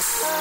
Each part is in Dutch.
Yes.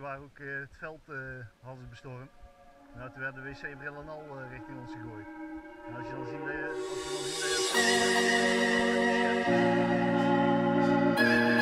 waar ook eh, het veld eh, hadden bestormd. Nou, toen werden de wc-bril en al eh, richting ons gegooid. En als je dan ziet, als je dan ziet